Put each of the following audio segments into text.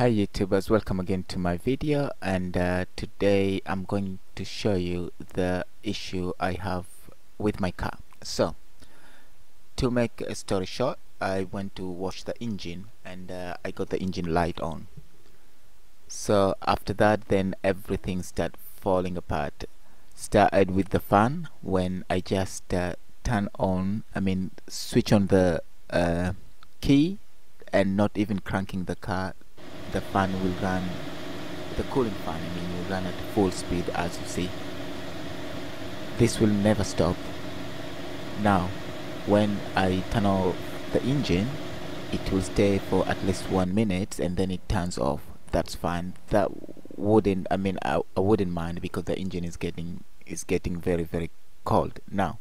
Hi YouTubers, welcome again to my video and uh, today I'm going to show you the issue I have with my car. So, to make a story short, I went to wash the engine and uh, I got the engine light on. So after that then everything started falling apart. Started with the fan when I just uh, turn on, I mean switch on the uh, key and not even cranking the car the fan will run the cooling fan I mean will run at full speed as you see. This will never stop. Now when I turn off the engine it will stay for at least one minute and then it turns off. That's fine. That wouldn't I mean I, I wouldn't mind because the engine is getting is getting very very cold. Now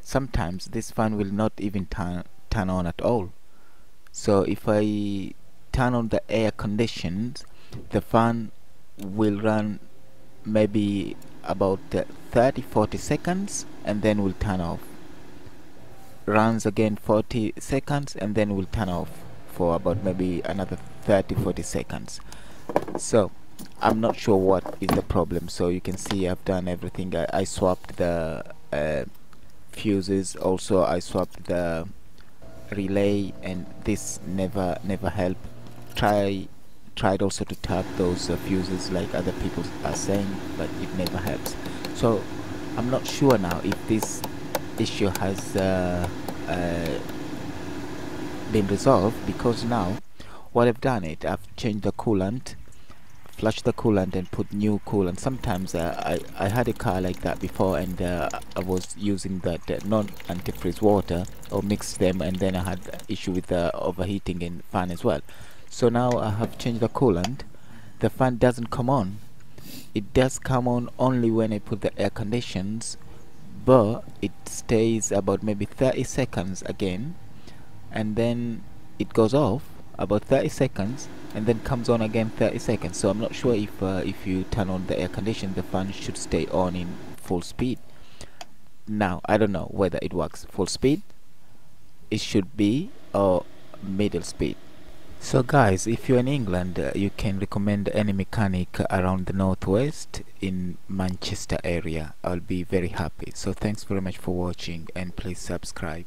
sometimes this fan will not even turn turn on at all. So if I turn on the air conditions the fan will run maybe about 30-40 seconds and then will turn off. Runs again 40 seconds and then will turn off for about maybe another 30-40 seconds. So I'm not sure what is the problem. So you can see I've done everything. I, I swapped the uh, fuses. Also I swapped the relay and this never never helped try tried also to tap those uh, fuses like other people are saying but it never helps. So I'm not sure now if this issue has uh, uh, been resolved because now what I've done it I've changed the coolant flush the coolant and put new coolant. Sometimes uh, I, I had a car like that before and uh, I was using that uh, non-antifreeze water or mixed them and then I had issue with overheating and fan as well so now I have changed the coolant. The fan doesn't come on. It does come on only when I put the air conditions but it stays about maybe 30 seconds again and then it goes off about 30 seconds and then comes on again 30 seconds. So I'm not sure if uh, if you turn on the air condition the fan should stay on in full speed. Now I don't know whether it works full speed. It should be or middle speed so guys, if you're in England, uh, you can recommend any mechanic around the northwest in Manchester area. I'll be very happy. So thanks very much for watching and please subscribe.